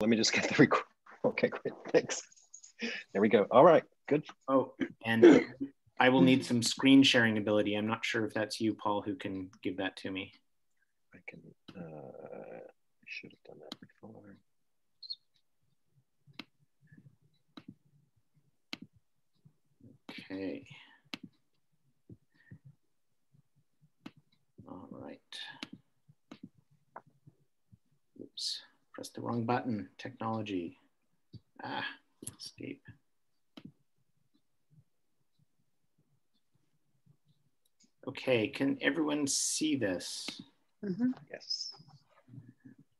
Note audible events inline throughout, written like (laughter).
Let me just get the (laughs) record. Okay, great. Thanks. There we go. All right, good. Oh, and I will need some screen sharing ability. I'm not sure if that's you, Paul, who can give that to me. I can, uh, I should have done that before. Okay. All right. Oops, pressed the wrong button, technology. Ah, escape. Okay, can everyone see this? Mhm. Yes.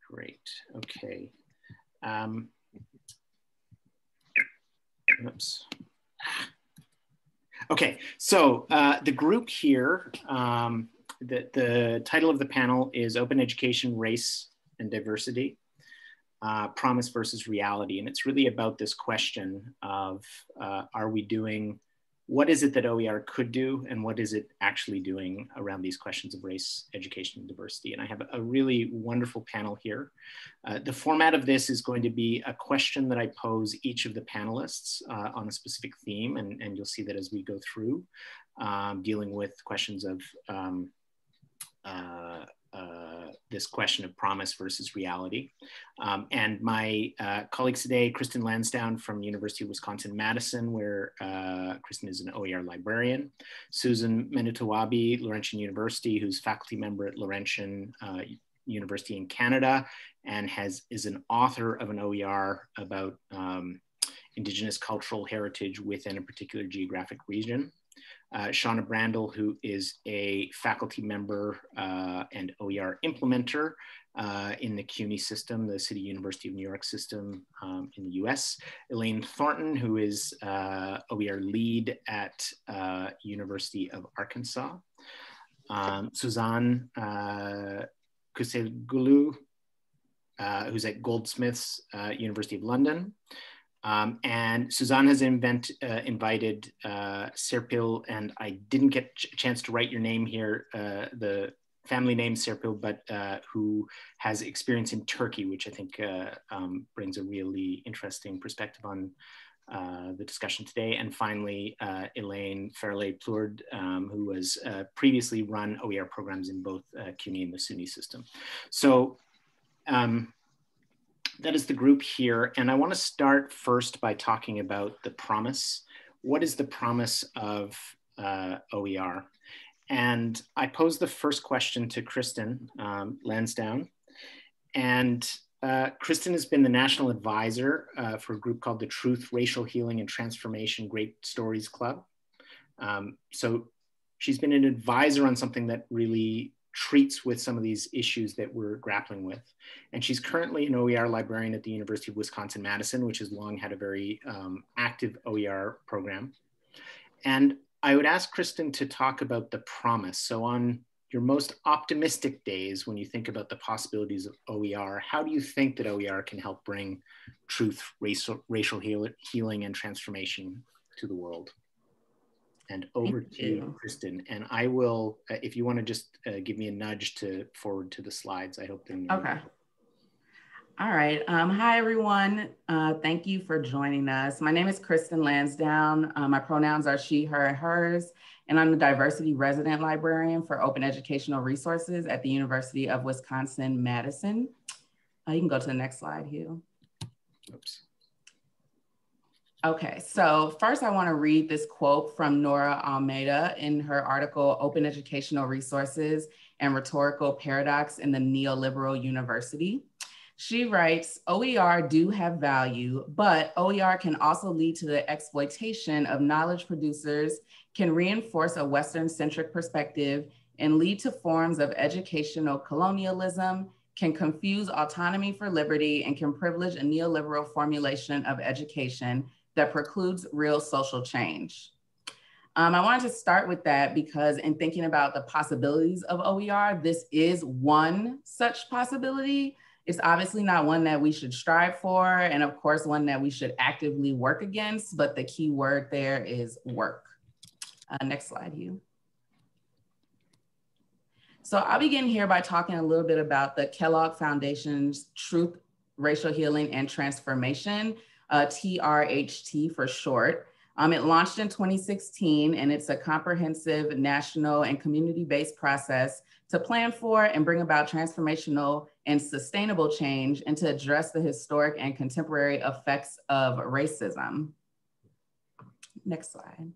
Great, okay. Um, oops. Okay, so uh, the group here, um, the, the title of the panel is Open Education, Race and Diversity, uh, Promise versus Reality. And it's really about this question of, uh, are we doing, what is it that OER could do and what is it actually doing around these questions of race, education, and diversity? And I have a really wonderful panel here. Uh, the format of this is going to be a question that I pose each of the panelists uh, on a specific theme, and, and you'll see that as we go through, um, dealing with questions of um, uh, this question of promise versus reality. Um, and my uh, colleagues today, Kristin Lansdown from University of Wisconsin-Madison, where uh, Kristin is an OER librarian, Susan Manitowabi, Laurentian University, who's faculty member at Laurentian uh, University in Canada, and has is an author of an OER about um, Indigenous cultural heritage within a particular geographic region uh, Shawna Brandle, who is a faculty member uh, and OER implementer uh, in the CUNY system, the City University of New York system um, in the US. Elaine Thornton, who is uh, OER lead at uh, University of Arkansas. Um, Suzanne uh, Koseoglu, who's at Goldsmiths University of London. Um, and Suzanne has invent, uh, invited uh, Serpil, and I didn't get a chance to write your name here, uh, the family name Serpil, but uh, who has experience in Turkey, which I think uh, um, brings a really interesting perspective on uh, the discussion today. And finally, Elaine Farraly Plourde, um, who has previously run OER programs in both CUNY and the SUNY system. So um, that is the group here. And I want to start first by talking about the promise. What is the promise of uh, OER? And I posed the first question to Kristin um, Lansdown. And uh, Kristin has been the national advisor uh, for a group called the Truth, Racial Healing and Transformation Great Stories Club. Um, so she's been an advisor on something that really treats with some of these issues that we're grappling with. And she's currently an OER librarian at the University of Wisconsin-Madison, which has long had a very um, active OER program. And I would ask Kristin to talk about the promise. So on your most optimistic days, when you think about the possibilities of OER, how do you think that OER can help bring truth, racial, racial heal, healing and transformation to the world? And over Thank to you. Kristin. And I will, uh, if you want to just uh, give me a nudge to forward to the slides, I hope they're Okay. All right. Um, hi, everyone. Uh, thank you for joining us. My name is Kristin Lansdown. Uh, my pronouns are she, her, and hers, and I'm the diversity resident librarian for open educational resources at the University of Wisconsin-Madison. Uh, you can go to the next slide, Hugh. Oops. Okay, so first I want to read this quote from Nora Almeida in her article, Open Educational Resources and Rhetorical Paradox in the Neoliberal University. She writes, OER do have value, but OER can also lead to the exploitation of knowledge producers, can reinforce a Western-centric perspective, and lead to forms of educational colonialism, can confuse autonomy for liberty, and can privilege a neoliberal formulation of education that precludes real social change. Um, I wanted to start with that because in thinking about the possibilities of OER, this is one such possibility. It's obviously not one that we should strive for, and of course, one that we should actively work against, but the key word there is work. Uh, next slide, Hugh. So I'll begin here by talking a little bit about the Kellogg Foundation's Truth Racial Healing and Transformation, uh, TRHT for short. Um, it launched in 2016 and it's a comprehensive national and community-based process to plan for and bring about transformational and sustainable change and to address the historic and contemporary effects of racism. Next slide.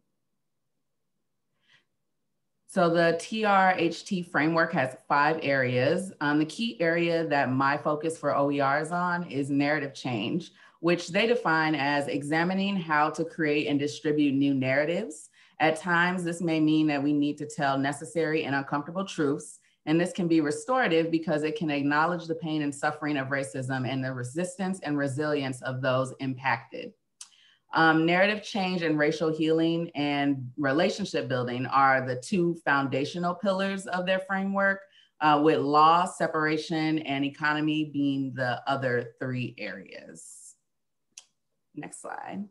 So the TRHT framework has five areas. Um, the key area that my focus for OER is on is narrative change, which they define as examining how to create and distribute new narratives. At times, this may mean that we need to tell necessary and uncomfortable truths. And this can be restorative because it can acknowledge the pain and suffering of racism and the resistance and resilience of those impacted. Um, narrative change and racial healing and relationship building are the two foundational pillars of their framework, uh, with law, separation, and economy being the other three areas. Next slide.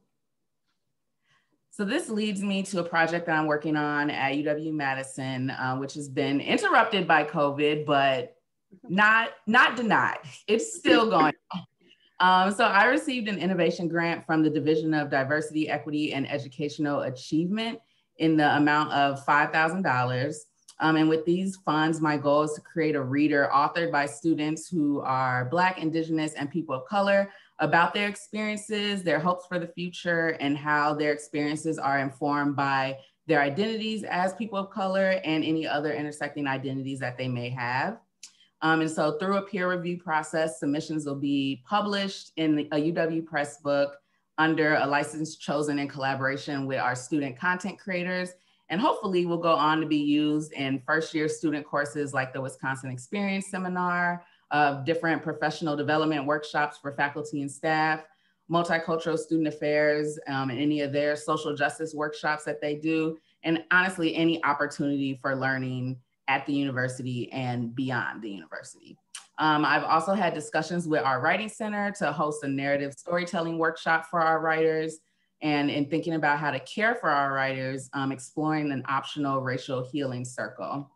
So this leads me to a project that I'm working on at UW-Madison, uh, which has been interrupted by COVID, but not, not denied. It's still going. Um, so I received an innovation grant from the Division of Diversity, Equity, and Educational Achievement in the amount of $5,000. Um, and with these funds, my goal is to create a reader authored by students who are Black, Indigenous, and people of color about their experiences, their hopes for the future, and how their experiences are informed by their identities as people of color and any other intersecting identities that they may have. Um, and so through a peer review process, submissions will be published in a UW Press book under a license chosen in collaboration with our student content creators. And hopefully will go on to be used in first year student courses like the Wisconsin Experience Seminar, of different professional development workshops for faculty and staff, multicultural student affairs, um, and any of their social justice workshops that they do, and honestly, any opportunity for learning at the university and beyond the university. Um, I've also had discussions with our Writing Center to host a narrative storytelling workshop for our writers. And in thinking about how to care for our writers, um, exploring an optional racial healing circle.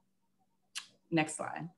Next slide.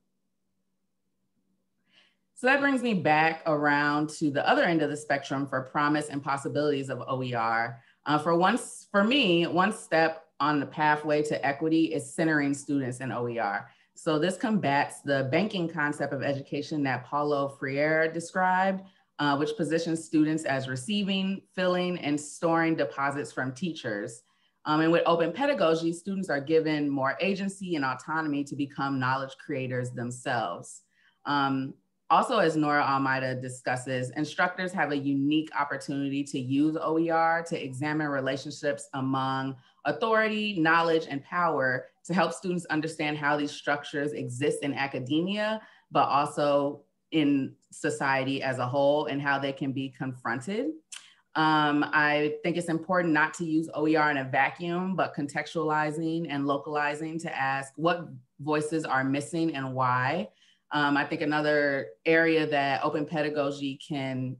So that brings me back around to the other end of the spectrum for promise and possibilities of OER. Uh, for once, for me, one step on the pathway to equity is centering students in OER. So this combats the banking concept of education that Paulo Freire described, uh, which positions students as receiving, filling, and storing deposits from teachers. Um, and with open pedagogy, students are given more agency and autonomy to become knowledge creators themselves. Um, also, as Nora Almeida discusses, instructors have a unique opportunity to use OER to examine relationships among authority, knowledge, and power to help students understand how these structures exist in academia, but also in society as a whole and how they can be confronted. Um, I think it's important not to use OER in a vacuum, but contextualizing and localizing to ask what voices are missing and why. Um, I think another area that open pedagogy can,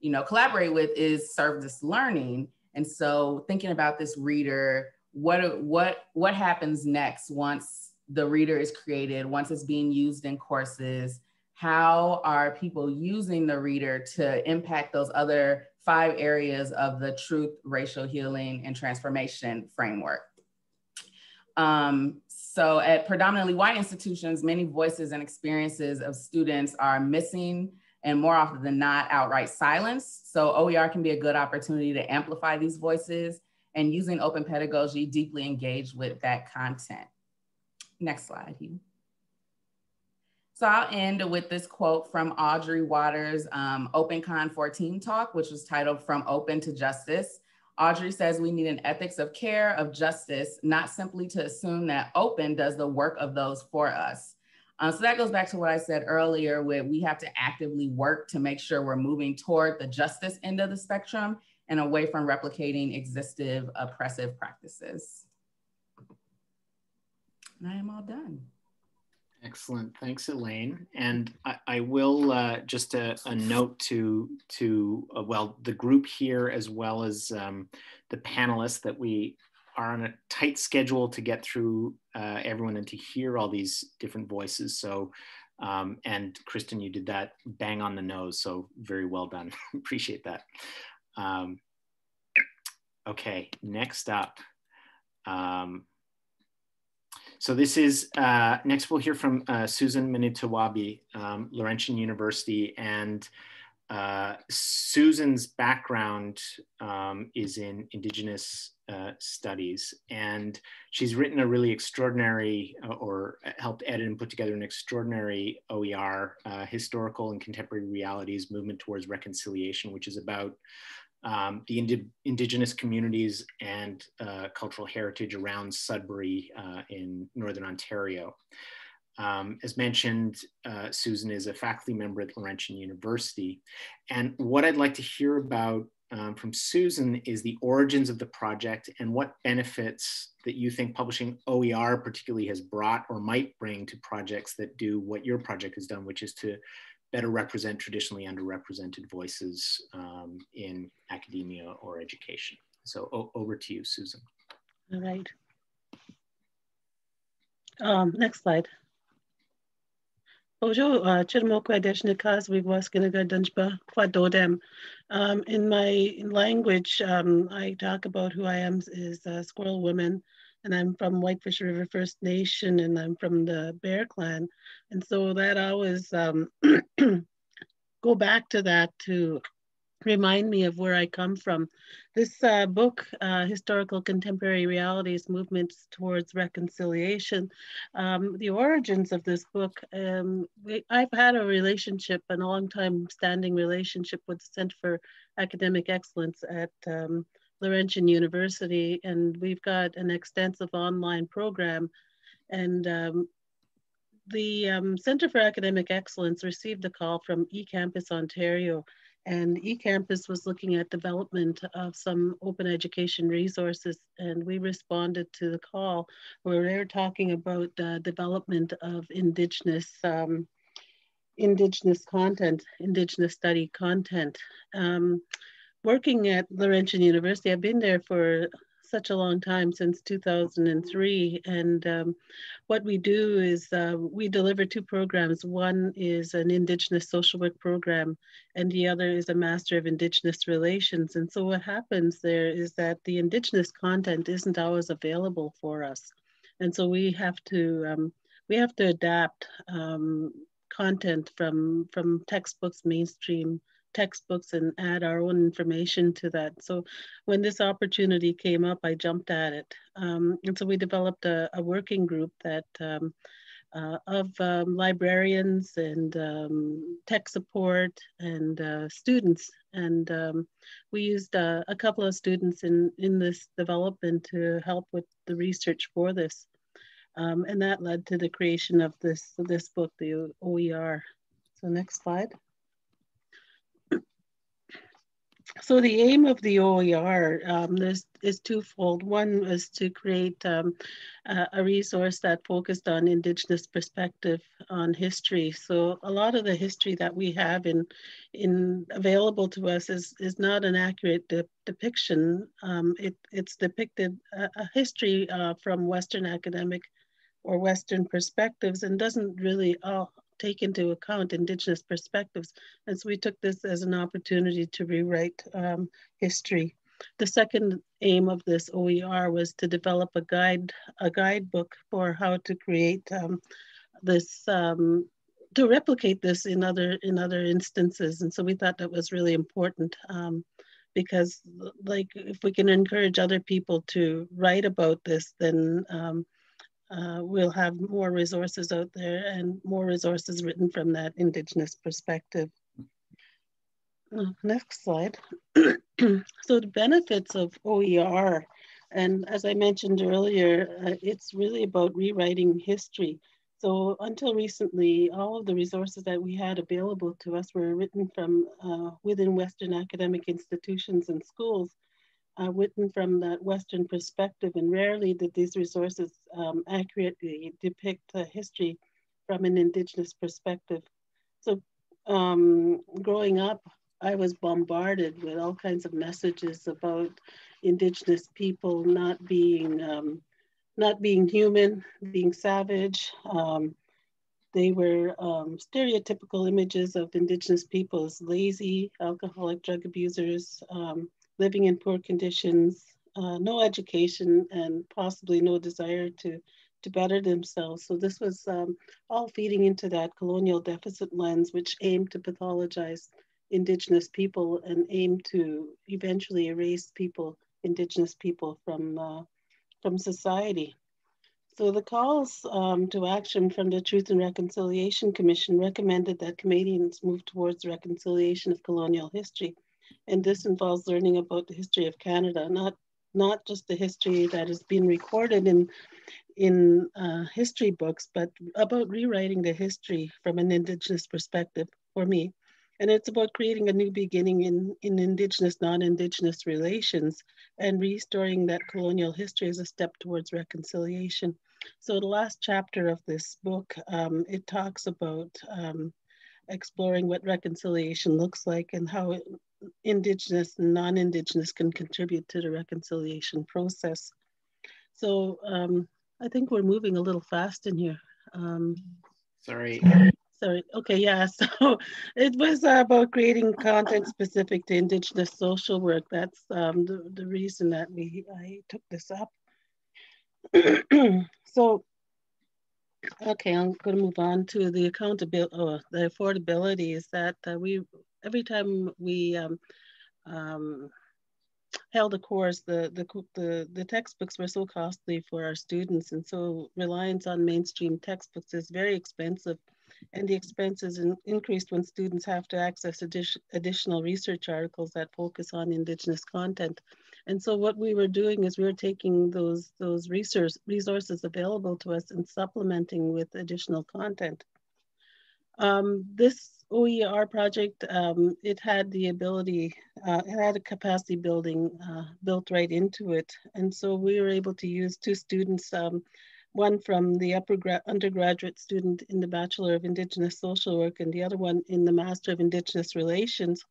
you know, collaborate with is service learning. And so thinking about this reader, what what what happens next once the reader is created, once it's being used in courses? How are people using the reader to impact those other five areas of the truth, racial healing, and transformation framework? Um, so at predominantly white institutions, many voices and experiences of students are missing and more often than not outright silence. So OER can be a good opportunity to amplify these voices and using open pedagogy deeply engage with that content. Next slide, Hugh. So I'll end with this quote from Audrey Watters' um, OpenCon 14 talk, which was titled From Open to Justice. Audrey says we need an ethics of care, of justice, not simply to assume that open does the work of those for us. Um, so that goes back to what I said earlier, where we have to actively work to make sure we're moving toward the justice end of the spectrum and away from replicating existing oppressive practices. And I am all done. Excellent, thanks, Elaine. And I, I will uh, just a, a, note to to uh, well the group here as well as um, the panelists that we are on a tight schedule to get through uh, everyone and to hear all these different voices. So Um, and Kristin, you did that bang on the nose, so very well done. (laughs) Appreciate that. Um, okay, next up. Um, so this is, uh, next we'll hear from uh, Susan Manitowabi, um, Laurentian University, and uh, Susan's background um, is in Indigenous uh, studies, and she's written a really extraordinary, uh, or helped edit and put together an extraordinary OER, uh, Historical and Contemporary Realities Movement Towards Reconciliation, which is about um, the indi indigenous communities and uh, cultural heritage around Sudbury uh, in Northern Ontario. Um, as mentioned, uh, Susan is a faculty member at Laurentian University. And what I'd like to hear about um, from Susan is the origins of the project and what benefits that you think publishing OER particularly has brought or might bring to projects that do what your project has done, which is to better represent traditionally underrepresented voices um, in academia or education. So over to you, Susan. All right. Um, next slide. Boozhoo, uh, um, in my language, um, I talk about who I am as a squirrel woman, and I'm from Whitefish River First Nation, and I'm from the Bear Clan. And so that always um, (clears throat) go back to that to remind me of where I come from. This uh, book, uh, Historical Contemporary Realities Movements Towards Reconciliation, um, the origins of this book, um, we, I've had a relationship, a long time standing relationship with the Center for Academic Excellence at um, Laurentian University, and we've got an extensive online program. And um, the um, Center for Academic Excellence received a call from eCampus Ontario and eCampus was looking at development of some open education resources and we responded to the call where they were talking about uh, development of indigenous um, indigenous content indigenous study content um, working at laurentian university i've been there for such a long time since 2003. And um, what we do is uh, we deliver two programs. One is an Indigenous social work program, and the other is a Master of Indigenous Relations. And so what happens there is that the Indigenous content isn't always available for us. And so we have to um, we have to adapt um, content from from textbooks, mainstream textbooks and add our own information to that. So when this opportunity came up, I jumped at it. Um, and so we developed a, a working group that um, uh, of um, librarians and um, tech support and uh, students. And um, we used uh, a couple of students in, in this development to help with the research for this. Um, and that led to the creation of this, this book, the OER. So next slide. So the aim of the OER um, is, is twofold. One is to create um, a, resource that focused on Indigenous perspective on history. So a lot of the history that we have in, in available to us is, is not an accurate de depiction. Um, it, it's depicted a, a history uh, from Western academic or Western perspectives and doesn't really uh, take into account Indigenous perspectives. And so we took this as an opportunity to rewrite um, history. The second aim of this OER was to develop a guide, a guidebook for how to create um, this, um, to replicate this in other in other instances. And so we thought that was really important um, because, like, if we can encourage other people to write about this, then um, uh, we'll have more resources out there and more resources written from that Indigenous perspective. Next slide. (clears throat) so the benefits of OER, and as I mentioned earlier, uh, it's really about rewriting history. So until recently, all of the resources that we had available to us were written from uh, within Western academic institutions and schools uh, written from that Western perspective, and rarely did these resources um, accurately depict the history from an Indigenous perspective. So, um, growing up, I was bombarded with all kinds of messages about Indigenous people not being um, not being human, being savage, um, they were um, stereotypical images of indigenous peoples, lazy, alcoholic drug abusers, um, living in poor conditions, uh, no education, and possibly no desire to, to better themselves. So this was um, all feeding into that colonial deficit lens, which aimed to pathologize indigenous people and aimed to eventually erase people, indigenous people from, uh, from society. So the calls um, to action from the Truth and Reconciliation Commission recommended that Canadians move towards reconciliation of colonial history. And this involves learning about the history of Canada, not, not just the history that has been recorded in, in uh, history books, but about rewriting the history from an Indigenous perspective for me. And it's about creating a new beginning in, in Indigenous, non-Indigenous relations and restoring that colonial history as a step towards reconciliation. So the last chapter of this book, um, it talks about um, exploring what reconciliation looks like and how it, Indigenous and non-Indigenous can contribute to the reconciliation process. So um, I think we're moving a little fast in here. Um, Sorry. Sorry. Okay. Yeah. (laughs) So it was about creating content specific to Indigenous social work. That's um, the, the reason that we I took this up. (clears throat) so, okay, I'm going to move on to the accountability or the affordability. Is that uh, we every time we um, um, held a course, the, the, the, the textbooks were so costly for our students. And so reliance on mainstream textbooks is very expensive and the expenses in, increased when students have to access addi additional research articles that focus on Indigenous content. And so what we were doing is we were taking those, those resource, resources available to us and supplementing with additional content. Um, this OER project, um, it had the ability, uh, it had a capacity building uh, built right into it. And so we were able to use two students um, one from the upper undergraduate student in the Bachelor of Indigenous Social Work and the other one in the Master of Indigenous Relations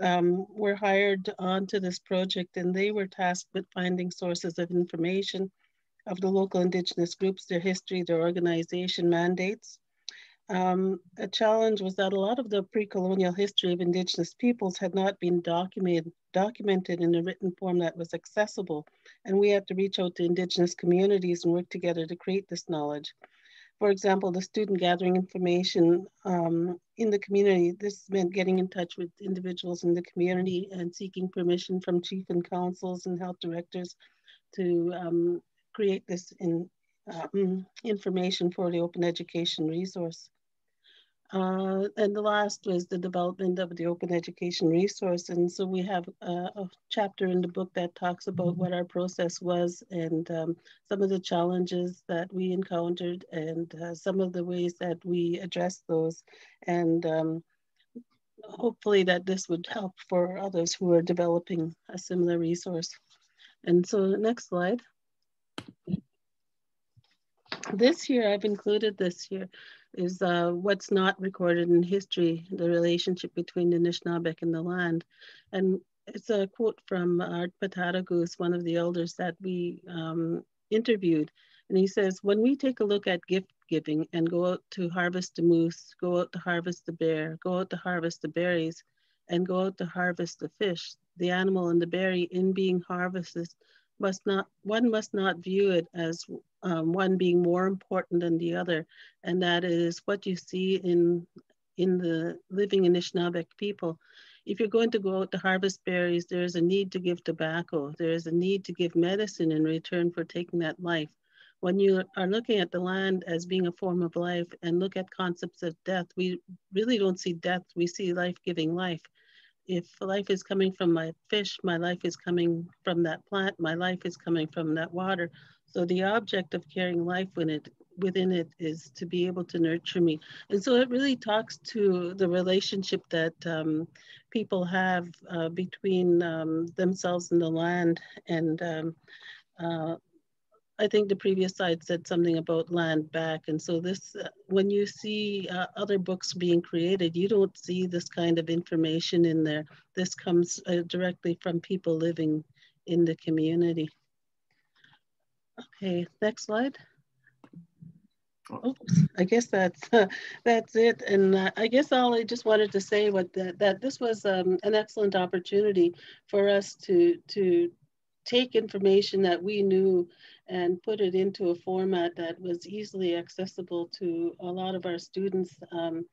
um, were hired onto this project and they were tasked with finding sources of information of the local Indigenous groups, their history, their organization mandates. Um, a challenge was that a lot of the pre-colonial history of Indigenous peoples had not been documented, documented in a written form that was accessible. And we had to reach out to Indigenous communities and work together to create this knowledge. For example, the student gathering information um, in the community, this meant getting in touch with individuals in the community and seeking permission from chief and councils and health directors to um, create this in, um, information for the open education resource. Uh, and the last was the development of the open education resource. And so we have a, a chapter in the book that talks about what our process was and um, some of the challenges that we encountered and uh, some of the ways that we addressed those. And um, hopefully that this would help for others who are developing a similar resource. And so next slide. This year, I've included this here is uh, what's not recorded in history, the relationship between the Anishinaabeg and the land. And it's a quote from Art Petahtegoose, one of the elders that we um, interviewed. And he says, when we take a look at gift giving and go out to harvest the moose, go out to harvest the bear, go out to harvest the berries, and go out to harvest the fish, the animal and the berry in being harvested must not, one must not view it as um, one being more important than the other. And that is what you see in, in the living Anishinaabeg people. If you're going to go out to harvest berries, there is a need to give tobacco. There is a need to give medicine in return for taking that life. When you are looking at the land as being a form of life and look at concepts of death, we really don't see death, we see life-giving life if life is coming from my fish, my life is coming from that plant, my life is coming from that water. So the object of carrying life within it, within it is to be able to nurture me. And so it really talks to the relationship that um, people have uh, between um, themselves and the land and um, uh, I think the previous slide said something about land back. And so this, uh, when you see uh, other books being created, you don't see this kind of information in there. This comes uh, directly from people living in the community. Okay, next slide. Oops, I guess that's uh, (laughs) that's it. And uh, I guess all I just wanted to say what that, that this was um, an excellent opportunity for us to to take information that we knew and put it into a format that was easily accessible to a lot of our students. Um,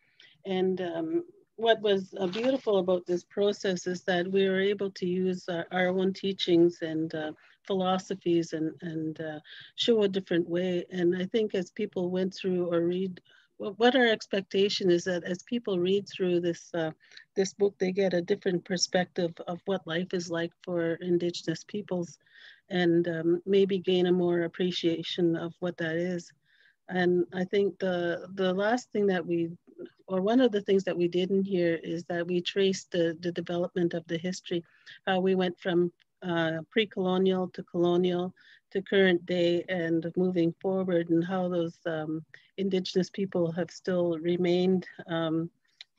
and um, what was uh, beautiful about this process is that we were able to use our, our own teachings and uh, philosophies and, and uh, show a different way. And I think as people went through or read, what our expectation is that as people read through this uh, this book, they get a different perspective of what life is like for Indigenous peoples, and um, maybe gain a more appreciation of what that is. And I think the the last thing that we, or one of the things that we did in here is that we traced the, the development of the history, how we went from uh, pre-colonial to colonial to current day and moving forward and how those um, indigenous people have still remained um,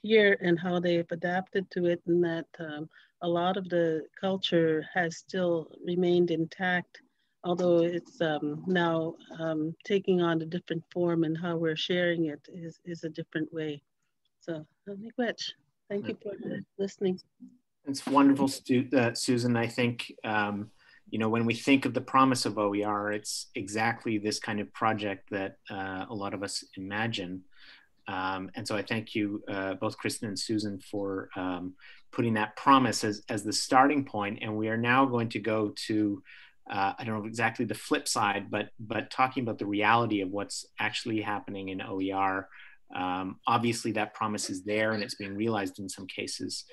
here and how they've adapted to it and that um, a lot of the culture has still remained intact although it's um, now um, taking on a different form and how we're sharing it is, is a different way. So, thank you for listening. It's wonderful, uh, Susan. I think, um, you know, when we think of the promise of OER, it's exactly this kind of project that uh, a lot of us imagine. Um, and so I thank you, uh, both Kristin and Susan, for um, putting that promise as, as the starting point. And we are now going to go to, uh, I don't know exactly the flip side, but, but talking about the reality of what's actually happening in OER. Um, obviously, that promise is there and it's being realized in some cases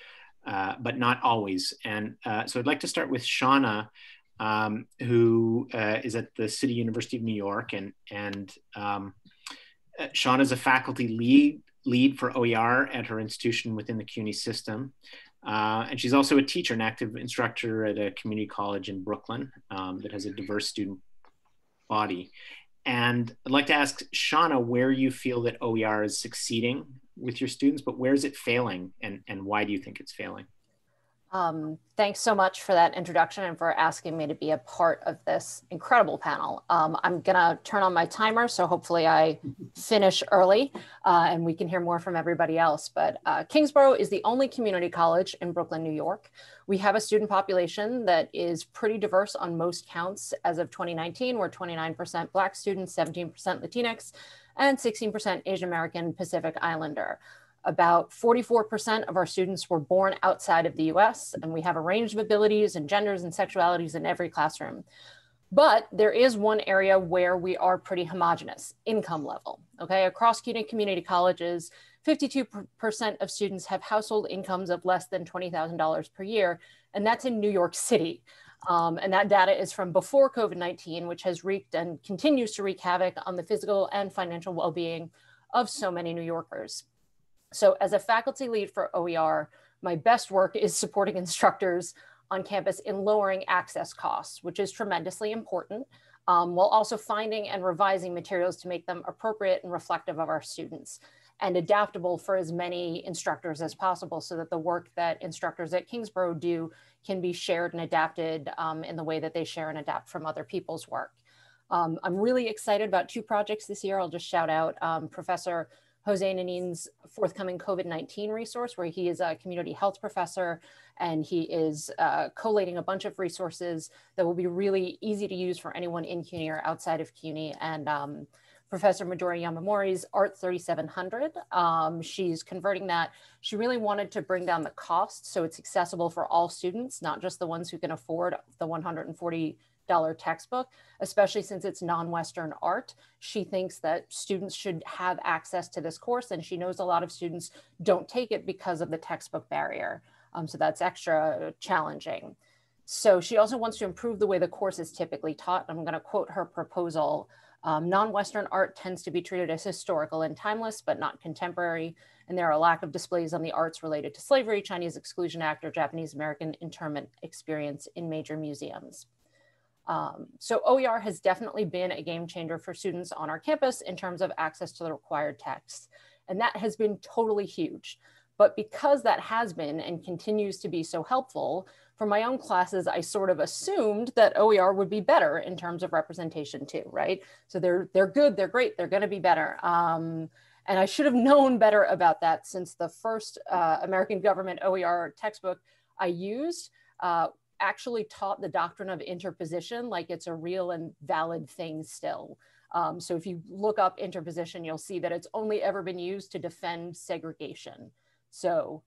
uh, but not always. And uh, so I'd like to start with Shawna, um, who uh, is at the City University of New York, and and um, Shawna is a faculty lead lead for OER at her institution within the CUNY system. Uh, and she's also a teacher and active instructor at a community college in Brooklyn um, that has a diverse student body. And I'd like to ask Shawna where you feel that OER is succeeding with your students, but where is it failing and, and why do you think it's failing? Um, thanks so much for that introduction and for asking me to be a part of this incredible panel. Um, I'm gonna turn on my timer, so hopefully I finish early uh, and we can hear more from everybody else. But uh, Kingsborough is the only community college in Brooklyn, New York. We have a student population that is pretty diverse on most counts. As of 2019, we're 29% Black students, 17% Latinx, and 16% Asian American Pacific Islander. About 44% of our students were born outside of the US, and we have a range of abilities and genders and sexualities in every classroom. But there is one area where we are pretty homogenous, income level. Okay, across CUNY community colleges, 52% of students have household incomes of less than $20,000 per year, and that's in New York City. Um, and that data is from before COVID-19, which has wreaked and continues to wreak havoc on the physical and financial well-being of so many New Yorkers. So as a faculty lead for OER, my best work is supporting instructors on campus in lowering access costs, which is tremendously important, um, while also finding and revising materials to make them appropriate and reflective of our students and adaptable for as many instructors as possible so that the work that instructors at Kingsborough do can be shared and adapted um, in the way that they share and adapt from other people's work. Um, I'm really excited about two projects this year. I'll just shout out um, Professor Jose Nanin's forthcoming COVID-19 resource, where he is a community health professor and he is uh, collating a bunch of resources that will be really easy to use for anyone in CUNY or outside of CUNY. And um, Professor Midori Yamamori's Art 3700. Um, she's converting that. She really wanted to bring down the cost so it's accessible for all students, not just the ones who can afford the $140 textbook, especially since it's non-Western art. She thinks that students should have access to this course and she knows a lot of students don't take it because of the textbook barrier. Um, so that's extra challenging. So she also wants to improve the way the course is typically taught. I'm gonna quote her proposal. Um, non-Western art tends to be treated as historical and timeless, but not contemporary. And there are a lack of displays on the arts related to slavery, Chinese Exclusion Act, or Japanese American internment experience in major museums. Um, so OER has definitely been a game changer for students on our campus in terms of access to the required texts. And that has been totally huge. But because that has been and continues to be so helpful, for my own classes, I sort of assumed that OER would be better in terms of representation too, right? So they're, they're good, they're great, they're gonna be better. Um, and I should have (laughs) known better about that since the first uh, American government OER textbook I used uh, actually taught the doctrine of interposition like it's a real and valid thing still. Um, so if you look up interposition, you'll see that it's only ever been used to defend segregation. So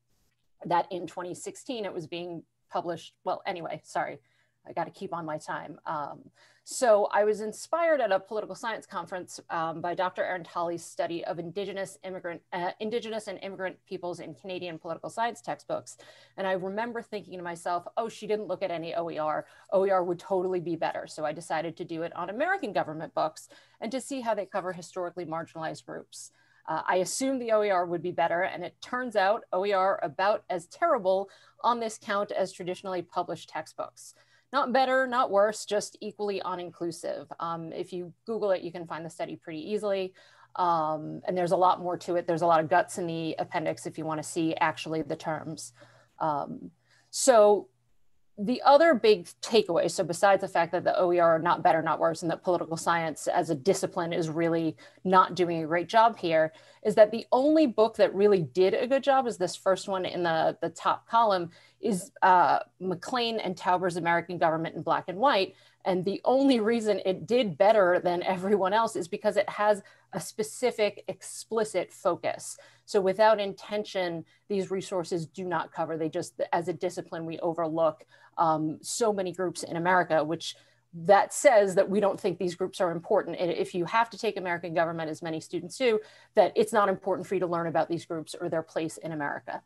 that in 2016, it was being published. Well, anyway, sorry, I got to keep on my time. Um, so I was inspired at a political science conference um, by Dr. Erin Tolley's study of indigenous immigrant, uh, indigenous and immigrant peoples in Canadian political science textbooks. And I remember thinking to myself, oh, she didn't look at any OER. OER would totally be better. So I decided to do it on American government books and to see how they cover historically marginalized groups. Uh, I assumed the OER would be better, and it turns out OER about as terrible on this count as traditionally published textbooks. Not better, not worse, just equally uninclusive. Um, if you Google it, you can find the study pretty easily. Um, and there's a lot more to it. There's a lot of guts in the appendix if you want to see actually the terms. Um, so the other big takeaway, so besides the fact that the OER are not better, not worse, and that political science as a discipline is really not doing a great job here, is that the only book that really did a good job is this first one in the, the top column is uh, McClain and Tauber's American Government in Black and White. And the only reason it did better than (laughs) everyone else is because it has a specific, explicit focus. So without intention, these resources do not cover. They just, as a discipline, we overlook um, so many groups in America, which that says that we don't think these groups are important. And if you have to take American government, as many students do, that it's not important for you to learn about these groups or their place in America.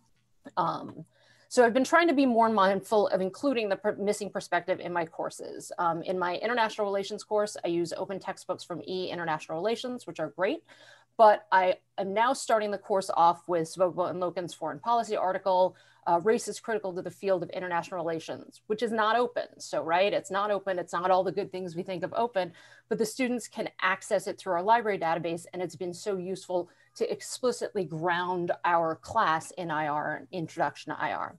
Um, so I've been trying to be more mindful of including the per missing perspective in my courses. Um, in my international relations course, I use open textbooks from E International Relations, which are great. But I am now starting the course off with Zvobgo and Loken's foreign policy article, uh, Race is Critical to the Field of International Relations, which is not open. So, right, it's not open. It's not all the good things we think of open, but the students can access it through our library database. And it's been so useful to explicitly ground our class in IR, introduction to IR.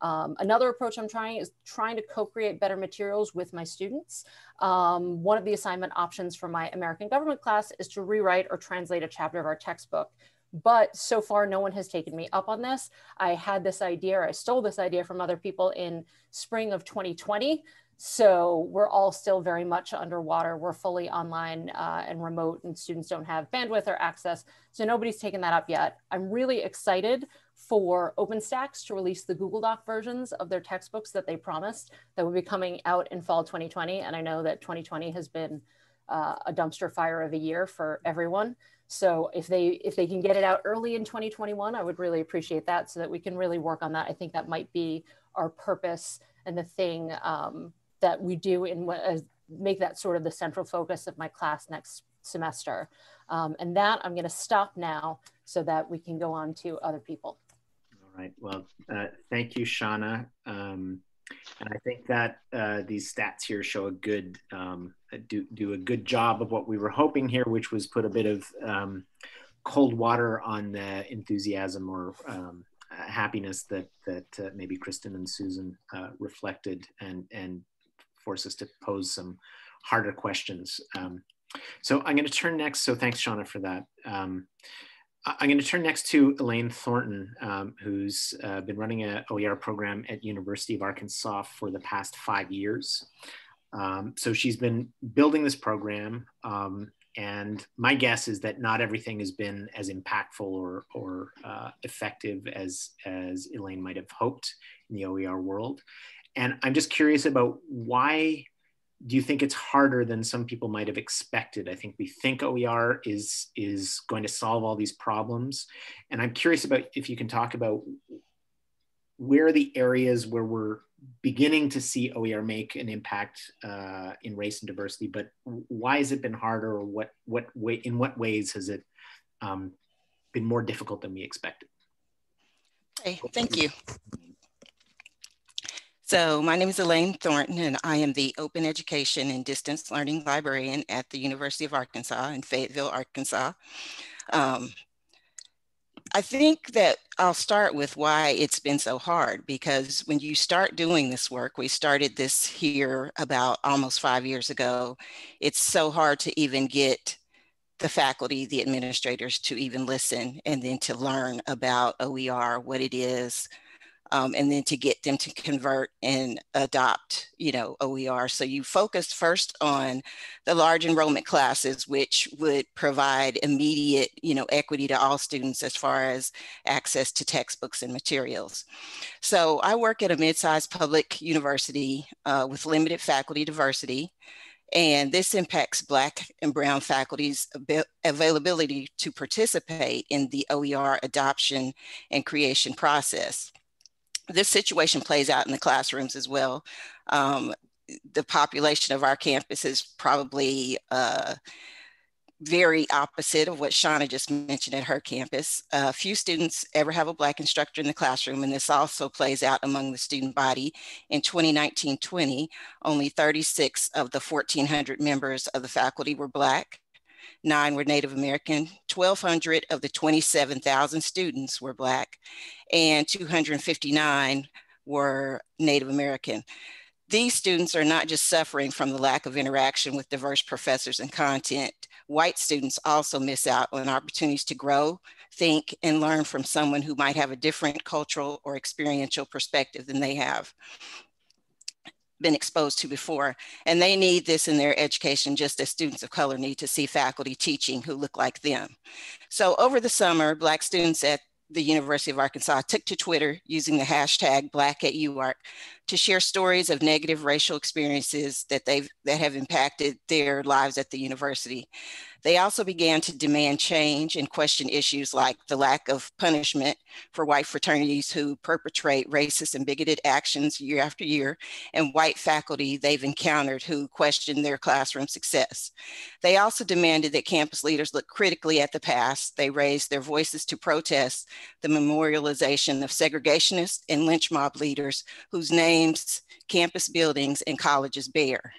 Um, another approach I'm trying is trying to co-create better materials with my students. Um, one of the assignment options for my American government class is to rewrite or translate a chapter of our textbook. But so far, no one has taken me up on this. I had this idea, I stole this idea from other people in spring of 2020. So we're all still very much underwater. We're fully online uh, and remote, and students don't have bandwidth or access. So nobody's taken that up yet. I'm really excited for OpenStax to release the Google Doc versions of their textbooks that they promised that will be coming out in fall 2020. And I know that 2020 has been uh, a dumpster fire of a year for everyone. So if they if they can get it out early in 2021, I would really appreciate that so that we can really work on that. I think that might be our purpose and the thing um, that we do in what uh, make that sort of the central focus of my class next semester. Um, and that I'm going to stop now so that we can go on to other people. All right. Well, uh, thank you, Shawna. Um, and I think that uh, these stats here show a good um, do do a good job of what we were hoping here, which was put a bit of um, cold water on the enthusiasm or um, happiness that that uh, maybe Kristin and Susan uh, reflected, and and force us to pose some harder questions. Um, so I'm going to turn next. So thanks, Shawna, for that. Um, I'm going to turn next to Elaine Thornton, um, who's uh, been running an OER program at University of Arkansas for the past five years. Um, so she's been building this program, um, and my guess is that not everything has been as impactful or, or uh, effective as, as Elaine might have hoped in the OER world. And I'm just curious about why do you think it's harder than some people might have expected? I think we think OER is is going to solve all these problems, and I'm curious about if you can talk about where are the areas where we're beginning to see OER make an impact uh, in race and diversity, but why has it been harder, or what what way in what ways has it um, been more difficult than we expected? Hey, thank you. So my name is Elaine Thornton and I am the Open Education and Distance Learning Librarian at the University of Arkansas in Fayetteville, Arkansas. Um, I think that I'll start with why it's been so hard because when you start doing this work, we started this here about almost five years ago. It's so hard to even get the faculty, the administrators to even listen and then to learn about OER, what it is, um, and then to get them to convert and adopt, you know, OER. So you focused first on the large enrollment classes, which would provide immediate, you know, equity to all students as far as access to textbooks and materials. So I work at a mid-sized public university uh, with limited faculty diversity. And this impacts Black and Brown faculty's availability to participate in the OER adoption and creation process this situation plays out in the classrooms as well. Um, the population of our campus is probably uh, very opposite of what Shawna just mentioned at her campus. Uh, few students ever have a Black instructor in the classroom, and this also plays out among the student body. In 2019-20, only 36 of the 1,400 members of the faculty were Black nine were Native American, 1,200 of the 27,000 students were Black, and 259 were Native American. These students are not just suffering from the lack of interaction with diverse professors and content. White students also miss out on opportunities to grow, think, and learn from someone who might have a different cultural or experiential perspective than they have been exposed to before. And they need this in their education just as students of color need to see faculty teaching who look like them. So over the summer, Black students at the University of Arkansas took to Twitter using the hashtag Black at UARK to share stories of negative racial experiences that they've that have impacted their lives at the university. They also began to demand change and question issues like the lack of punishment for white fraternities who perpetrate racist and bigoted actions year after year, and white faculty they've encountered who question their classroom success. They also demanded that campus leaders look critically at the past. They raised their voices to protest the memorialization of segregationists and lynch mob leaders whose names campus buildings and colleges bear.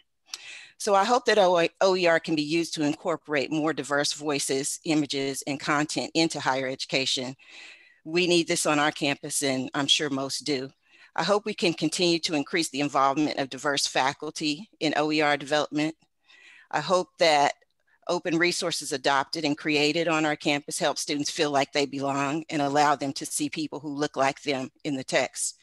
So I hope that OER can be used to incorporate more diverse voices, images, and content into higher education. We need this on our campus, and I'm sure most do. I hope we can continue to increase the involvement of diverse faculty in OER development. I hope that open resources adopted and created on our campus help students feel like they belong and allow them to see people who look like them in the text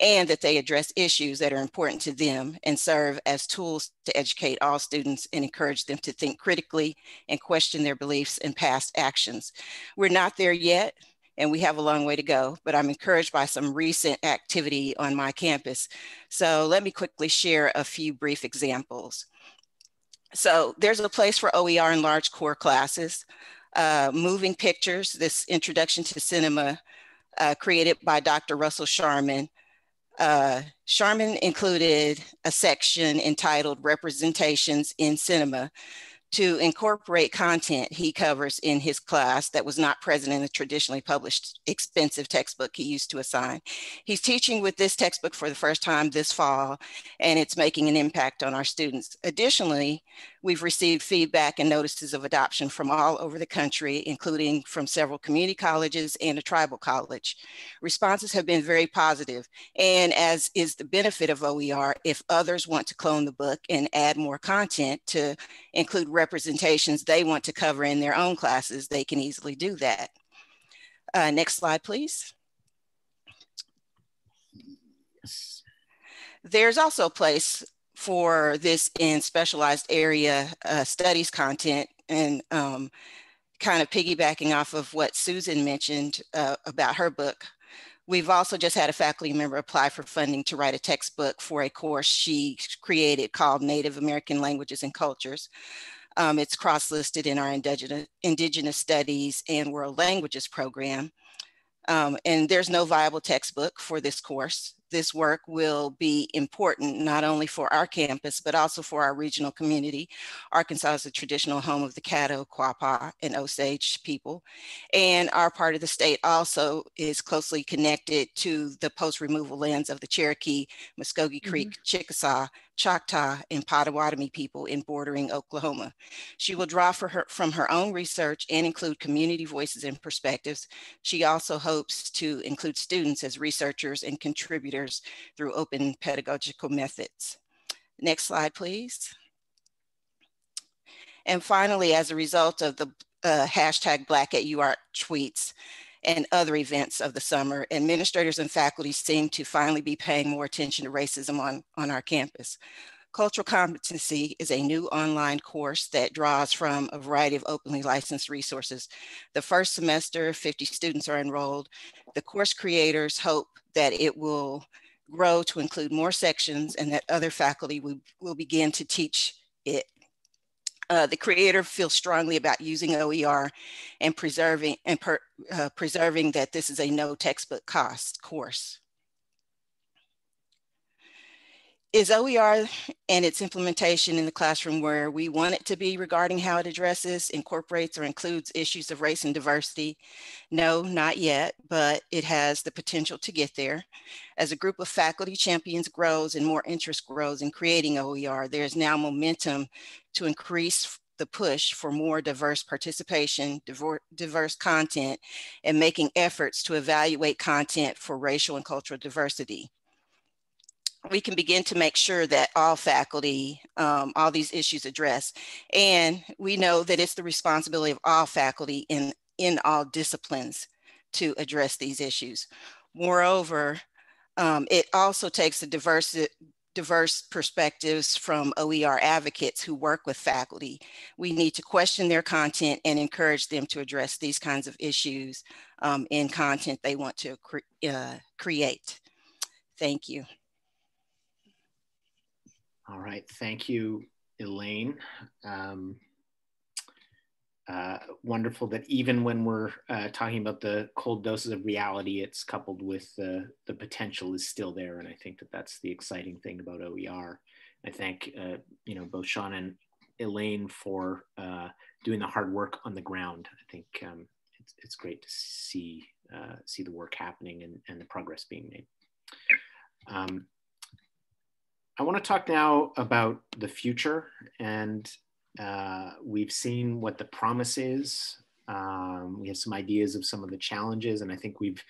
and that they address issues that are important to them and serve as tools to educate all students and encourage them to think critically and question their beliefs and past actions. We're not there yet, and we have a long way to go, but I'm encouraged by some recent activity on my campus. So let me quickly share a few brief examples. So there's a place for OER in large core classes. Uh, moving pictures, this introduction to cinema uh, created by Dr. Russell Sharman, uh, Sharman included a section entitled Representations in Cinema to incorporate content he covers in his class that was not present in the traditionally published expensive textbook he used to assign. He's teaching with this textbook for the first time this fall, and it's making an impact on our students. Additionally, We've received feedback and notices of adoption from all over the country, including from several community colleges and a tribal college. Responses have been very positive, and as is the benefit of OER, if others want to clone the book and add more content to include representations they want to cover in their own classes, they can easily do that. Uh, next slide, please. There's also a place for this in specialized area uh, studies content and um, kind of piggybacking off of what Susan mentioned uh, about her book. We've also just had a faculty member apply for funding to write a textbook for a course she created called Native American Languages and Cultures. Um, it's cross-listed in our indigenous, indigenous Studies and World Languages program. Um, and there's no viable textbook for this course. this work will be important not only for our campus, but also for our regional community. Arkansas is the traditional home of the Caddo, Quapaw, and Osage people. And our part of the state also is closely connected to the post-removal lands of the Cherokee, Muskogee Creek, mm -hmm. Chickasaw, Choctaw, and Potawatomi people in bordering Oklahoma. She will draw her, from her own research and include community voices and perspectives. She also hopes to include students as researchers and contributors through open pedagogical methods. Next slide, please. And finally, as a result of the uh, hashtag Black at UARK tweets, and other events of the summer, administrators and faculty seem to finally be paying more attention to racism on, on our campus. Cultural Competency is a new online course that draws from a variety of openly licensed resources. The first semester, 50 students are enrolled. The course creators hope that it will grow to include more sections and that other faculty will, will begin to teach it uh, the creator feels strongly about using OER and preserving and per, uh, preserving that this is a no textbook cost course. Is OER and its implementation in the classroom where we want it to be regarding how it addresses, incorporates, or includes issues of race and diversity? No, not yet, but it has the potential to get there. As a group of faculty champions grows and more interest grows in creating OER, there is now momentum to increase the push for more diverse participation, diverse content, and making efforts to evaluate content for racial and cultural diversity we can begin to make sure that all faculty, um, all these issues addressed. And we know that it's the responsibility of all faculty in, in all disciplines to address these issues. Moreover, um, it also takes the diverse, diverse perspectives from OER advocates who work with faculty. We need to question their content and encourage them to address these kinds of issues um, in content they want to cre uh, create. Thank you. All right, thank you, Elaine. Um, uh, wonderful that even when we're uh, talking about the cold doses of reality, it's coupled with uh, the potential is still there. And I think that that's the exciting thing about OER. I thank, uh, you know, both Sean and Elaine for uh, doing the hard work on the ground. I think um, it's, it's great to see, uh, see the work happening and, and the progress being made. Um, I want to talk now about the future, and uh, we've seen what the promise is. Um, we have some ideas of some of the challenges, and I think we've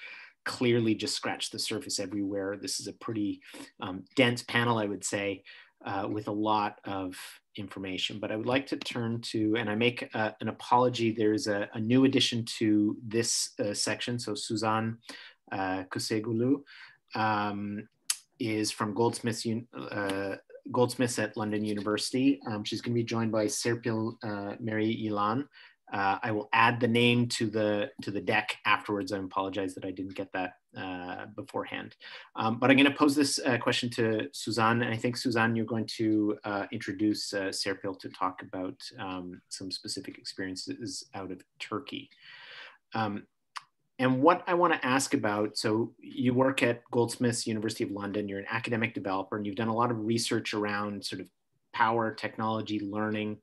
clearly just scratched the surface everywhere. This is a pretty um, dense panel, I would say, uh, with a lot of information. But I would like to turn to, and I make uh, an apology. There's a, a, new addition to this uh, section. So Suzan uh, Koseoglu um, is from Goldsmiths, uh, Goldsmiths at London University. Um, she's going to be joined by Serpil uh, Meri-Yilan. Uh, I will add the name to the to the deck afterwards. I apologize that I didn't get that uh, beforehand. Um, but I'm going to pose this uh, question to Suzan. And I think Suzan, you're going to uh, introduce uh, Serpil to talk about um, some specific experiences out of Turkey. Um, and what I want to ask about so, you work at Goldsmiths, University of London, you're an academic developer, and you've done a lot of research around sort of power, technology, learning,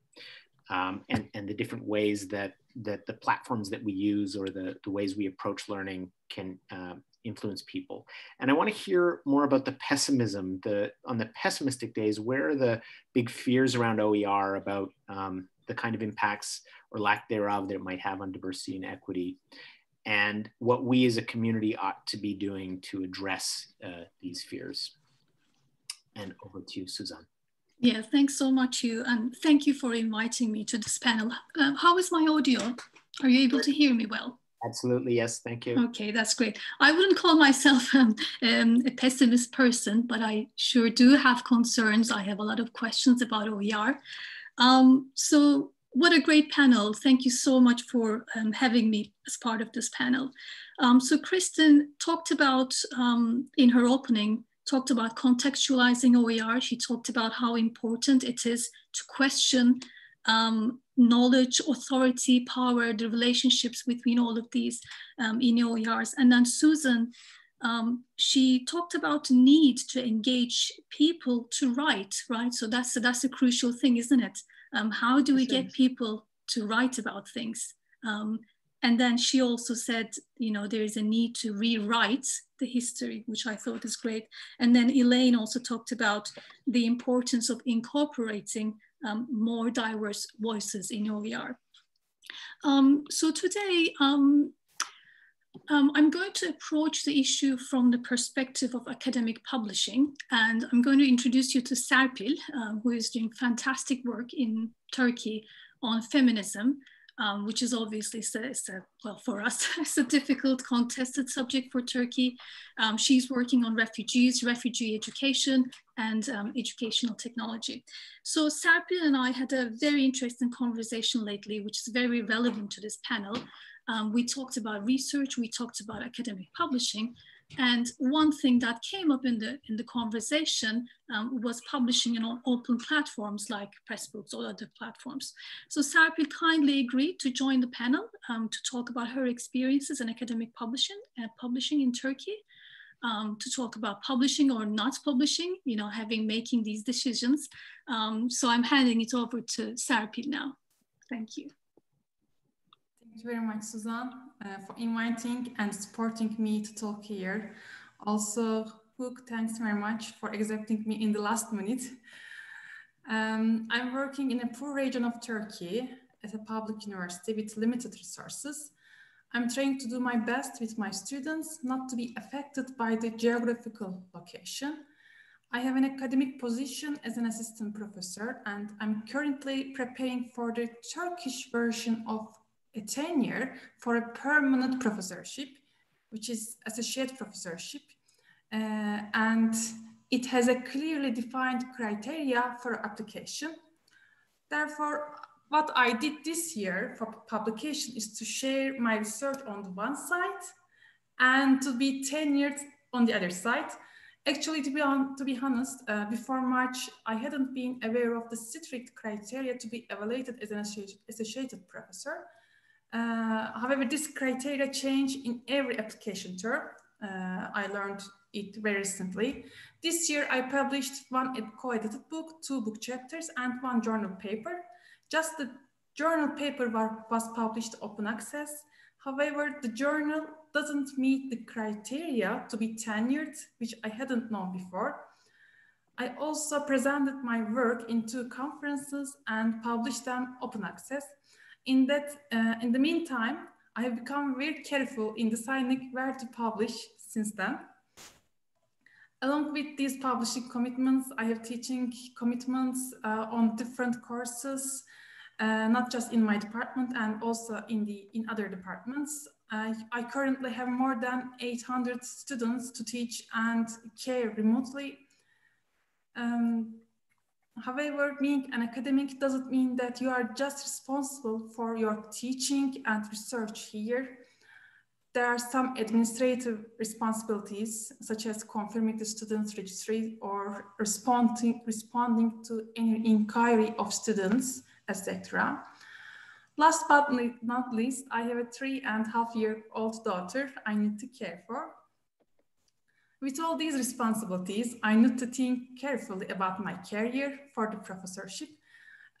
um, and, and the different ways that, that the platforms that we use or the, the ways we approach learning can uh, influence people. And I want to hear more about the pessimism, the on the pessimistic days, where are the big fears around OER about um, the kind of impacts or lack thereof that it might have on diversity and equity and what we as a community ought to be doing to address uh, these fears. And over to you, Suzan. Yeah, thanks so much, you, and thank you for inviting me to this panel. Uh, how is my audio? Are you able to hear me well? Absolutely, yes, thank you. Okay, that's great. I wouldn't call myself um, um, a pessimist person, but I sure do have concerns. I have a lot of questions about OER. Um, so what a great panel. Thank you so much for um, having me as part of this panel. Um, so Kristin talked about, um, in her opening, talked about contextualizing OER. She talked about how important it is to question um, knowledge, authority, power, the relationships between all of these um, in OERs. And then Susan um, she talked about the need to engage people to write, right? So that's, that's a crucial thing, isn't it? Um, how do we get people to write about things? Um, and then she also said, you know, there is a need to rewrite the history, which I thought is great. And then Elaine also talked about the importance of incorporating um, more diverse voices in OER. Um, so today, um, um, I'm going to approach the issue from the perspective of academic publishing, and I'm going to introduce you to Serpil, uh, who is doing fantastic work in Turkey on feminism, um, which is obviously, well, for us, (laughs) it's a difficult, contested subject for Turkey. Um, she's working on refugees, refugee education, and um, educational technology. So Serpil and I had a very interesting conversation lately, which is very relevant to this panel. Um, we talked about research, we talked about academic publishing, and one thing that came up in the in the conversation um, was publishing on open platforms like Pressbooks or other platforms. So Serpil kindly agreed to join the panel um, to talk about her experiences in academic publishing and uh, publishing in Turkey. Um, to talk about publishing or not publishing, you know, having making these decisions. Um, so I'm handing it over to Serpil now. Thank you. Thank you very much, Suzan, uh, for inviting and supporting me to talk here. Also, Hook, thanks very much for accepting me in the last minute. Um, I'm working in a poor region of Turkey at a public university with limited resources. I'm trying to do my best with my students not to be affected by the geographical location. I have an academic position as an assistant professor and I'm currently preparing for the Turkish version of a tenure for a permanent professorship, which is associate professorship. Uh, and it has a clearly defined criteria for application. Therefore, what I did this year for publication is to share my research on the one side and to be tenured on the other side. Actually, to be, on, to be honest, uh, before March, I hadn't been aware of the strict criteria to be evaluated as an associated, professor. Uh, however, this criteria change in every application term. Uh, I learned it very recently. This year, I published one co-edited book, two book chapters, and one journal paper. Just the journal paper was published open access. However, the journal doesn't meet the criteria to be tenured, which I hadn't known before. I also presented my work in two conferences and published them open access in that, uh, in the meantime, I have become very careful in deciding where to publish since then. Along with these publishing commitments, I have teaching commitments uh, on different courses, uh, not just in my department and also in, the, in other departments. I currently have more than 800 students to teach and care remotely. Um, However, being an academic doesn't mean that you are just responsible for your teaching and research here. There are some administrative responsibilities, such as confirming the students' registry or responding, responding to any inquiry of students, etc. Last but not least, I have a three and a half year old daughter I need to care for. With all these responsibilities, I need to think carefully about my career for the professorship.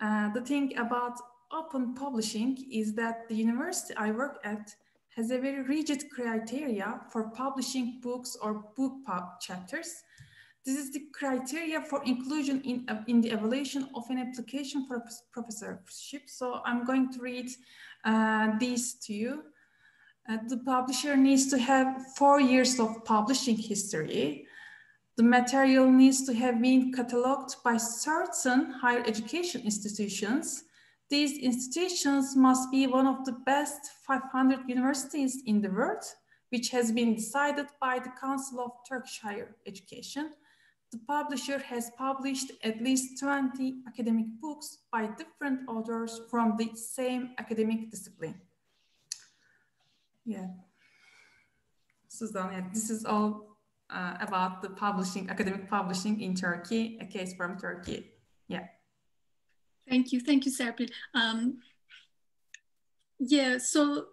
Uh, the thing about open publishing is that the university I work at has a very rigid criteria for publishing books or book chapters. This is the criteria for inclusion in, uh, in the evaluation of an application for a professorship. So I'm going to read uh, these to you. Uh, the publisher needs to have four years of publishing history. The material needs to have been cataloged by certain higher education institutions. These institutions must be one of the best 500 universities in the world, which has been decided by the Council of Turkish Higher Education. The publisher has published at least 20 academic books by different authors from the same academic discipline. Yeah. Suzan, yeah, this is all uh, about the publishing, academic publishing in Turkey, a case from Turkey. Yeah. Thank you. Thank you, Serpil. Um, yeah, so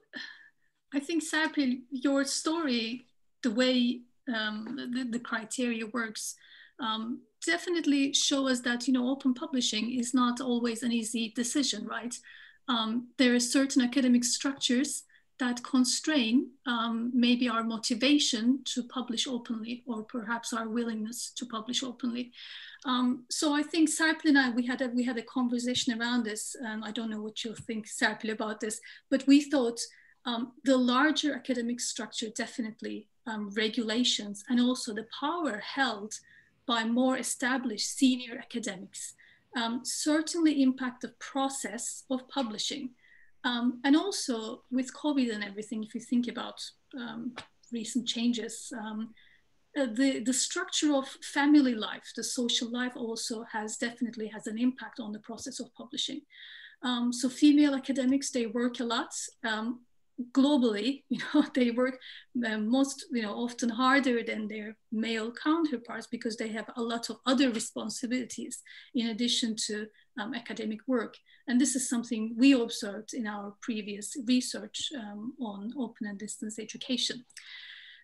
I think Serpil, your story, the way um, the, the, criteria works, um, definitely show us that you know open publishing is not always an easy decision, right? Um, there are certain academic structures that constrain um, maybe our motivation to publish openly or perhaps our willingness to publish openly. Um, so I think Serpil and I, we had, a, we had a conversation around this, and I don't know what you'll think, Serpil, about this, but we thought um, the larger academic structure definitely um, regulations and also the power held by more established senior academics um, certainly impact the process of publishing. Um, and also with COVID and everything, if you think about um, recent changes, um, uh, the, the structure of family life, the social life also has definitely has an impact on the process of publishing. Um, so female academics, they work a lot. Um, globally, (laughs) you know, they work uh, most, you know, often harder than their male counterparts because they have a lot of other responsibilities in addition to um, academic work. And this is something we observed in our previous research um, on open and distance education.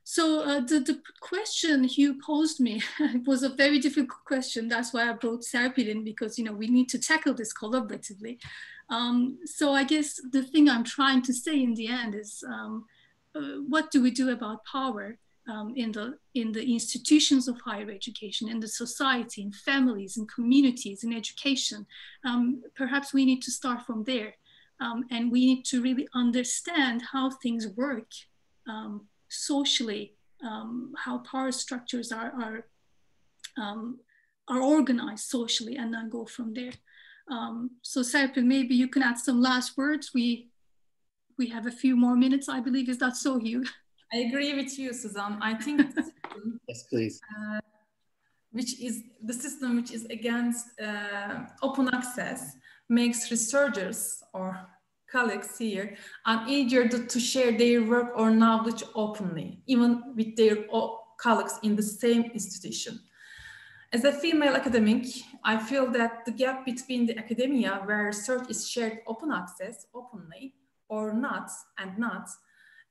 So uh, the, the question you posed me (laughs) was a very difficult question. That's why I brought Serpil in because, you know, we need to tackle this collaboratively. Um, so I guess the thing I'm trying to say in the end is um, uh, what do we do about power um, in, the, in the institutions of higher education, in the society, in families, in communities, in education? Um, perhaps we need to start from there. Um, and we need to really understand how things work um, socially, how power structures are, are, are organized socially, and then go from there. Um, so Serpil, maybe you can add some last words. We we have a few more minutes, I believe. Is that so, Hugh? I agree with you, Suzan. I think (laughs) system, yes, please. Uh, which is the system which is against uh, open access makes researchers or colleagues here uneager to, to share their work or knowledge openly, even with their colleagues in the same institution. As a female academic, I feel that the gap between the academia where research is shared open access, openly, or not, and not,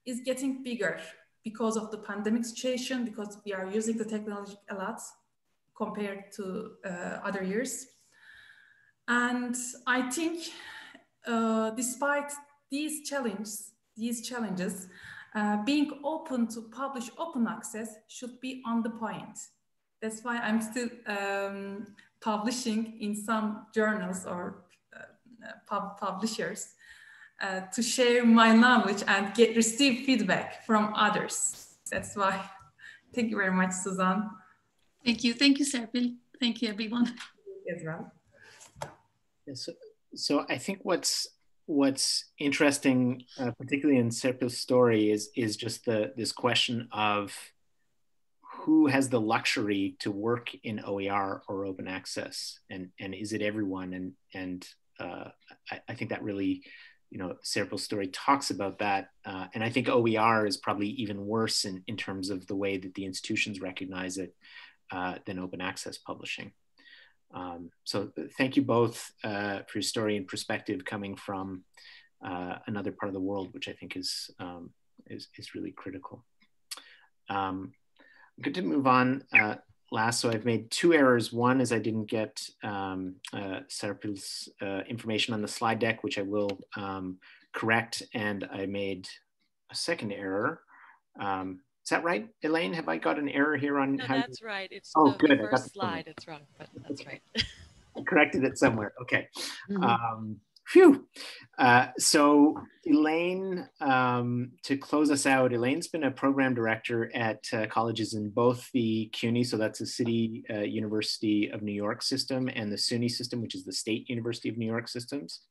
is getting bigger because of the pandemic situation, because we are using the technology a lot compared to uh, other years. And I think uh, despite these challenges, these challenges, uh, being open to publish open access should be on the point. That's why I'm still um, publishing in some journals or uh, pub publishers uh, to share my knowledge and get receive feedback from others. That's why. Thank you very much, Suzan. Thank you. Thank you, Serpil. Thank you, everyone. Yes, well. Yeah, so, so I think what's what's interesting, uh, particularly in Serpil's story, is is just the this question of who has the luxury to work in OER or open access, and and is it everyone? And and uh, I, I, think that really, you know, Serpil's story talks about that, uh, and I think OER is probably even worse in in terms of the way that the institutions recognize it uh, than open access publishing. Um, so thank you both uh, for your story and perspective coming from uh, another part of the world, which I think is um, is, is really critical. Um, good to move on uh, last. So I've made two errors. One is I didn't get um, uh, Serpil's uh, information on the slide deck, which I will um, correct. And I made a second error. Um, is that right, Elaine? Have I got an error here on no, how that's you... right. It's oh, the good. first slide. It's wrong, but that's right. (laughs) I corrected it somewhere. Okay. Mm -hmm. Phew. Uh, so Elaine, um, to close us out, Elaine's been a program director at uh, colleges in both the CUNY, so that's the City uh, University of New York system, and the SUNY system, which is the State University of New York systems.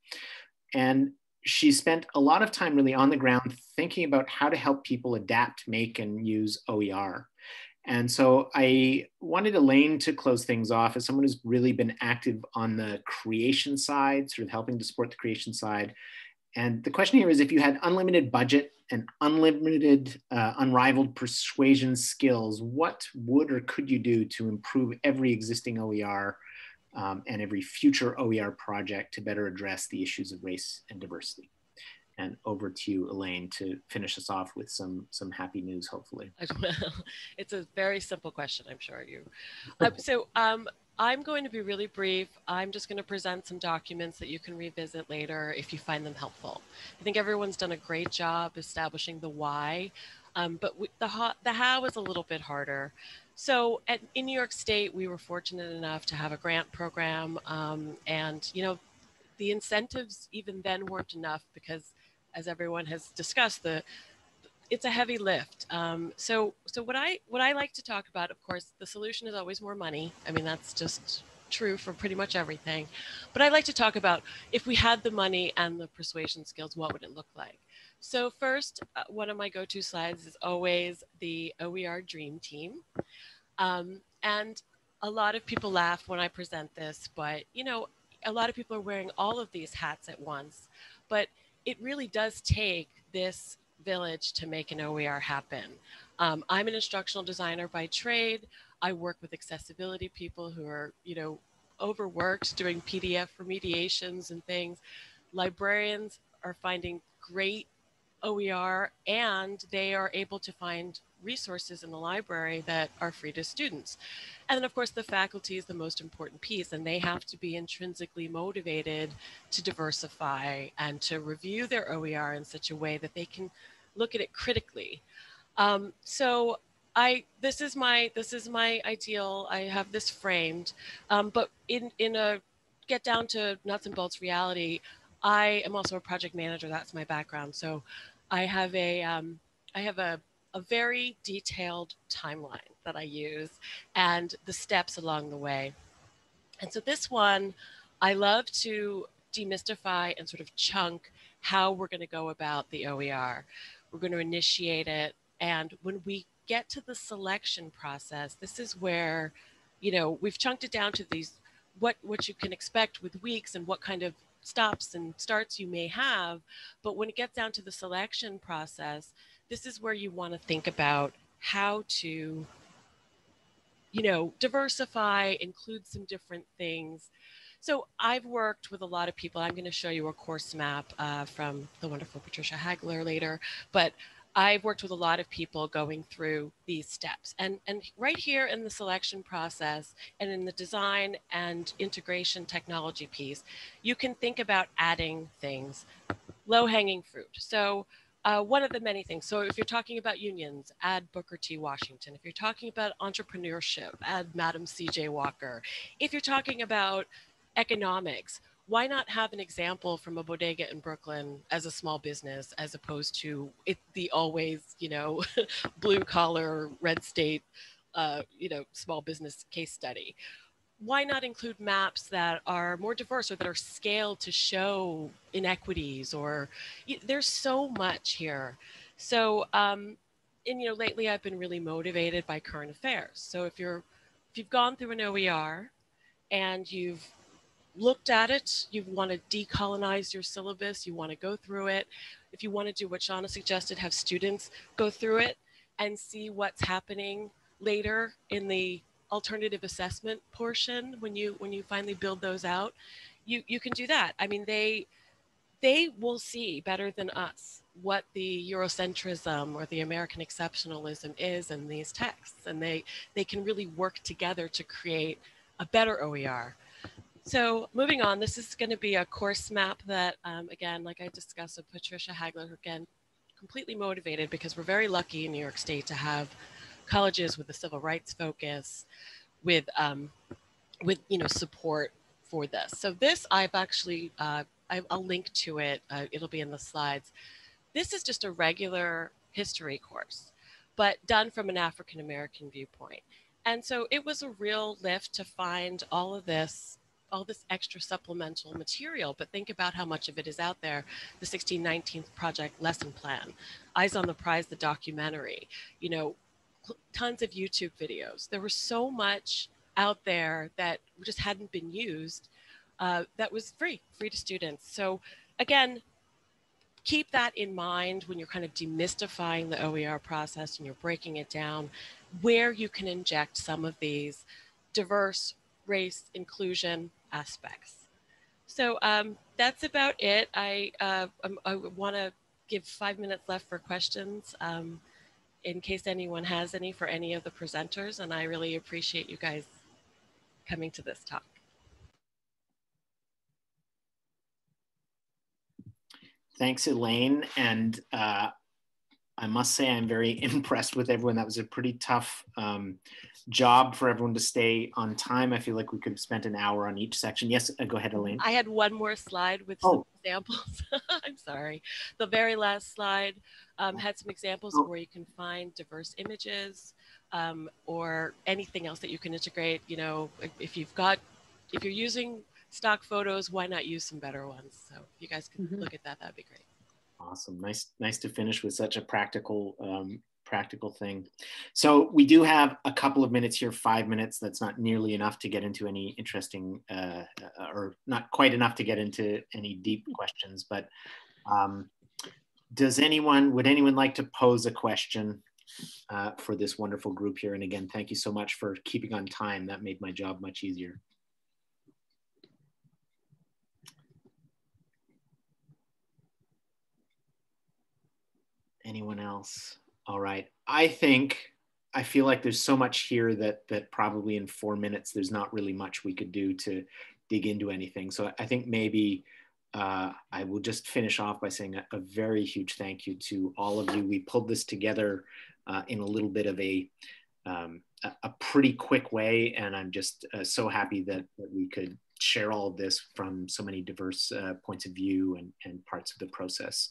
And she spent a lot of time really on the ground thinking about how to help people adapt, make, and use OER. And so I wanted Elaine to close things off as someone who's really been active on the creation side, sort of helping to support the creation side. And the question here is if you had unlimited budget and unlimited, uh, unrivaled persuasion skills, what would or could you do to improve every existing OER um, and every future OER project to better address the issues of race and diversity? And over to you, Elaine, to finish us off with some some happy news, hopefully. (laughs) it's a very simple question, I'm sure you. Uh, (laughs) so um, I'm going to be really brief. I'm just going to present some documents that you can revisit later if you find them helpful. I think everyone's done a great job establishing the why, um, but we, the, how, the how is a little bit harder. So at, in New York State, we were fortunate enough to have a grant program, um, and you know, the incentives even then weren't enough because, as everyone has discussed, the it's a heavy lift. Um, so, so what I what I like to talk about, of course, the solution is always more money. I mean, that's just true for pretty much everything. But I like to talk about if we had the money and the persuasion skills, what would it look like? So first, uh, one of my go-to slides is always the OER Dream Team, um, and a lot of people laugh when I present this, but you know, a lot of people are wearing all of these hats at once. But it really does take this village to make an OER happen. Um, I'm an instructional designer by trade. I work with accessibility people who are, you know, overworked doing PDF remediations and things. Librarians are finding great OER and they are able to find resources in the library that are free to students. And then of course the faculty is the most important piece and they have to be intrinsically motivated to diversify and to review their OER in such a way that they can look at it critically. Um, so I this is my this is my ideal. I have this framed, um, but in in a get down to nuts and bolts reality, I am also a project manager. That's my background. So I have a um, I have a a very detailed timeline that I use and the steps along the way. And so this one, I love to demystify and sort of chunk how we're going to go about the OER. We're going to initiate it. And when we get to the selection process, this is where, you know, we've chunked it down to these what what you can expect with weeks and what kind of stops and starts you may have. But when it gets down to the selection process, this is where you want to think about how to, you know, diversify, include some different things. So I've worked with a lot of people. I'm going to show you a course map uh, from the wonderful Patricia Hagler later, but I've worked with a lot of people going through these steps. And, and right here in the selection process and in the design and integration technology piece, you can think about adding things, low hanging fruit. So uh, one of the many things. So if you're talking about unions, add Booker T. Washington. If you're talking about entrepreneurship, add Madam C.J. Walker. If you're talking about economics, why not have an example from a bodega in Brooklyn as a small business as opposed to it, the always, you know, (laughs) blue collar, red state, uh, you know, small business case study? Why not include maps that are more diverse or that are scaled to show inequities or there's so much here. So, um, and you know, lately I've been really motivated by current affairs. So if you're, if you've gone through an OER and you've looked at it, you want to decolonize your syllabus, you want to go through it. If you want to do what Shawna suggested, have students go through it and see what's happening later in the alternative assessment portion when you when you finally build those out you you can do that. I mean they they will see better than us what the eurocentrism or the american exceptionalism is in these texts and they they can really work together to create a better oer so moving on, this is going to be a course map that, um, again, like I discussed with Patricia Hagler, again, completely motivated because we're very lucky in New York State to have colleges with a civil rights focus, with um, with you know support for this. So this I've actually uh, I, will link to it. Uh, it'll be in the slides. This is just a regular history course, but done from an African American viewpoint. And so it was a real lift to find all of this all this extra supplemental material, but think about how much of it is out there. The 1619th Project lesson plan, Eyes on the Prize, the documentary, you know, tons of YouTube videos. There was so much out there that just hadn't been used uh, that was free, free to students. So again, keep that in mind when you're kind of demystifying the OER process and you're breaking it down, where you can inject some of these diverse race inclusion aspects. So um, that's about it. I, uh, I want to give five minutes left for questions um, in case anyone has any for any of the presenters. And I really appreciate you guys coming to this talk. Thanks, Elaine. And uh, I must say I'm very (laughs) impressed with everyone. That was a pretty tough um, job for everyone to stay on time. I feel like we could have spent an hour on each section. Yes, uh, go ahead, Elaine. I had one more slide with Oh. some examples. (laughs) I'm sorry. The very last slide um, had some examples of where you can find diverse images um, or anything else that you can integrate. You know, if, if you've got, if you're using stock photos, why not use some better ones? So if you guys can Mhm. look at that, that'd be great. Awesome. Nice, nice to finish with such a practical, um, practical thing. So we do have a couple of minutes here, five minutes. That's not nearly enough to get into any interesting, uh, or not quite enough to get into any deep questions. But um, does anyone, would anyone like to pose a question uh, for this wonderful group here? And again, thank you so much for keeping on time. That made my job much easier. Anyone else? All right. I think i feel like there's so much here that that probably in four minutes there's not really much we could do to dig into anything. So i think maybe uh, i will just finish off by saying a, a, very huge thank you to all of you. We pulled this together uh, in a little bit of a um, a, pretty quick way and i'm just uh, so happy that, that we could share all of this from so many diverse uh, points of view and, and parts of the process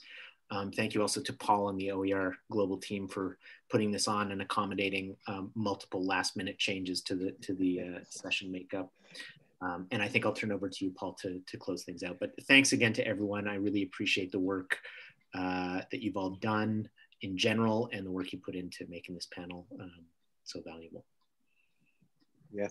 um, thank you also to Paul and the OER global team for putting this on and accommodating um, multiple last minute changes to the to the uh, session makeup. Um, and I think I'll turn over to you, Paul, to, to close things out. But thanks again to everyone. I really appreciate the work uh, that you've all done in general and the work you put into making this panel um, so valuable. Yeah,